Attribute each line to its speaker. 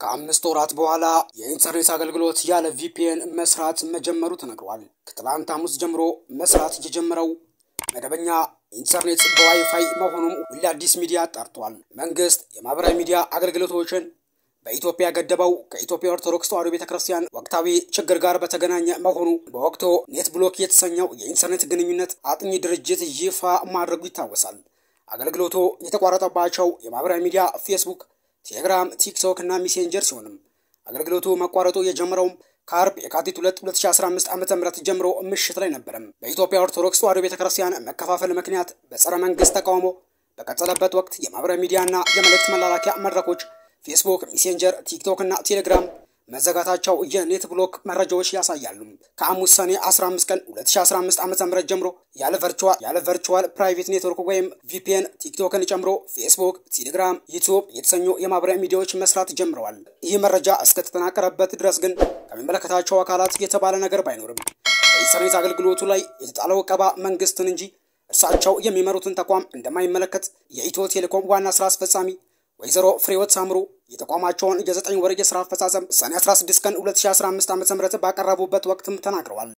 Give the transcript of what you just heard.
Speaker 1: ከአምስት ወራት በኋላ የኢንተርኔት አገልግሎት ያለ VPN መስራት መጀመሩ ተነግሯል። ከትላንት ሐሙስ ጀምሮ መስራት የጀመረው መደበኛ ኢንተርኔት በዋይፋይ መሆኑም ሁሌ አዲስ ሚዲያ አጣርቷል። መንግስት የማህበራዊ ሚዲያ አገልግሎቶችን በኢትዮጵያ ገደበው ከኢትዮጵያ ኦርቶዶክስ ተዋሕዶ ቤተ ክርስቲያን ወቅታዊ ችግር ጋር በተገናኘ መሆኑ በወቅቱ ኔት ብሎክ የተሰኘው የኢንተርኔት ግንኙነት አጥኚ ድርጅት ይፋ ማድረጉ ይታወሳል። አገልግሎቱ የተቋረጠባቸው የማህበራዊ ሚዲያ ፌስቡክ፣ ቴሌግራም፣ ቲክቶክ እና ሜሴንጀር ሲሆንም አገልግሎቱ መቋረጡ የጀመረውም ከአርብ የካቲት 2 2015 ዓ ም ጀምሮ ምሽት ላይ ነበረም። በኢትዮጵያ ኦርቶዶክስ ተዋሕዶ ቤተ ክርስቲያን መከፋፈል ምክንያት በጸረ መንግስት ተቃውሞ በቀጠለበት ወቅት የማህበራዊ ሚዲያና የመልእክት መላላኪያ መድረኮች ፌስቡክ፣ ሜሴንጀር፣ ቲክቶክ እና ቴሌግራም መዘጋታቸው የኔት ብሎክ መረጃዎች ያሳያሉ። ከሐሙስ ሰኔ 15 ቀን 2015 ዓ ም ጀምሮ ያለ virtual ያለ virtual private network ወይም VPN ቲክቶክን ጨምሮ ፌስቡክ፣ ቴሌግራም፣ ዩቲዩብ የተሰኙ የማህበራዊ ሚዲያዎች መስራት ጀምረዋል። ይህ መረጃ እስከተጠናቀረበት ድረስ ግን ከሚመለከታቸው አካላት የተባለ ነገር ባይኖርም በኢንተርኔት አገልግሎቱ ላይ የተጣለው ዕቀባ መንግስትን እንጂ እርሳቸው የሚመሩትን ተቋም እንደማይመለከት የኢትዮ ቴሌኮም ዋና ስራ አስፈጻሚ ወይዘሮ ፍሬህይወት ታምሩ የተቋማቸውን የዘጠኝ ወር የስራ አፈጻጸም ሰኔ 16 ቀን 2015 ዓ ም ባቀረቡበት ወቅትም ተናግረዋል።